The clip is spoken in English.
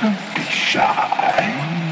Don't be shy.